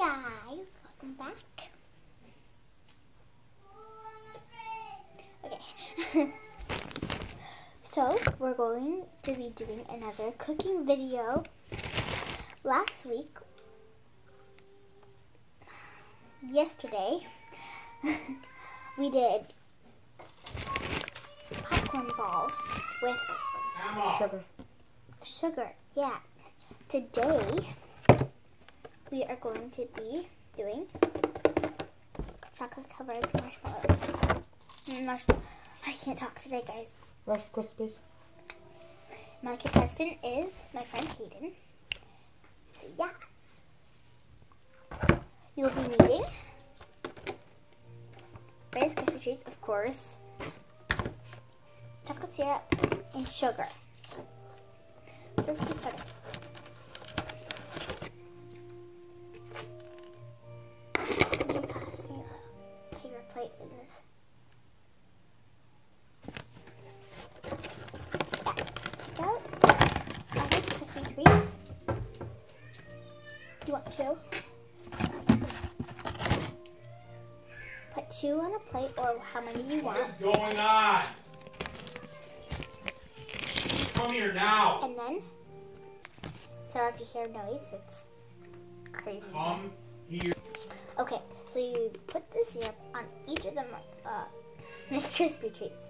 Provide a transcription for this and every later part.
guys, welcome back. Okay. so, we're going to be doing another cooking video. Last week, yesterday, we did popcorn balls with Sugar. sugar. Yeah. Today, we are going to be doing chocolate covered marshmallows. Mm, Marshmallow. I can't talk today, guys. Rice Krispies. My contestant is my friend Hayden. So, yeah. You'll be needing Rice Krispie treats, of course, chocolate syrup, and sugar. So let's get started. Two? Put two on a plate or how many you want. What's going on? Come here now. And then, sorry if you hear noise, it's crazy. Come here. Okay, so you put the syrup on each of them, uh, Rice Krispie treats.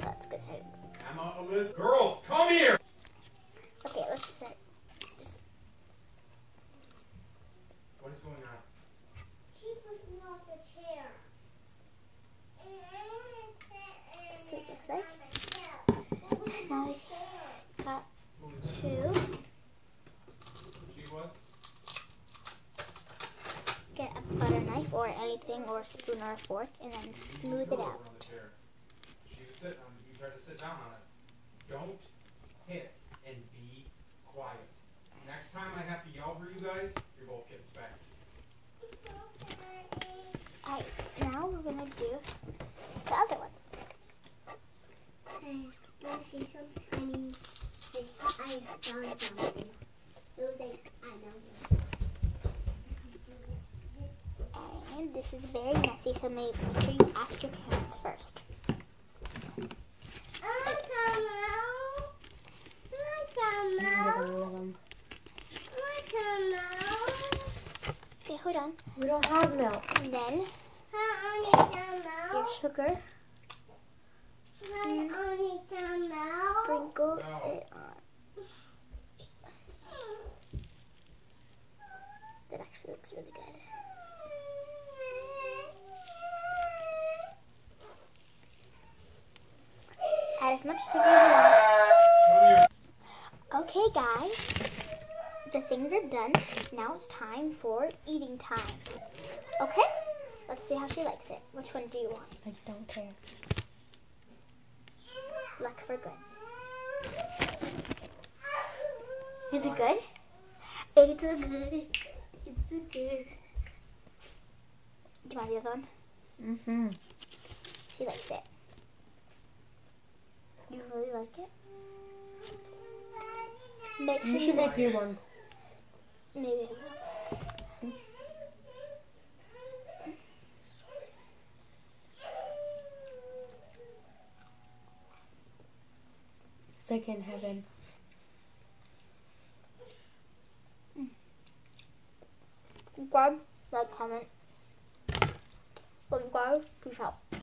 So let's get started. Emma, Elizabeth. Girls, come here. Okay, let's start. Just, What is going on? She was not the chair. let's see what it looks like. Now we got two. Get a butter knife or anything, or a spoon or a fork, and then smooth it out. the chair. She was sitting on You tried to sit down on it. Don't hit and be quiet. Next time I have to yell for you guys, you're both getting spanked. Alright, now we're gonna do the other one. And Lucy, some, I mean, I found something. It was like, I know. And this is very messy, so make, sure you ask your parents first. Okay, hold on. We don't have milk. And then I only don't your sugar, I only don't know. sprinkle No. it on. That actually looks really good. Add as much sugar as you want. Okay, guys. The things are done. Now it's time for eating time. Okay? Let's see how she likes it. Which one do you want? I don't care. Luck for good. Is it good? It's a good. It's a good. Do you want the other one? Mm-hmm. She likes it. You really like it? Make sure You you should make you one. Maybe. It's like in heaven. Subscribe, like, comment. Subscribe, peace out.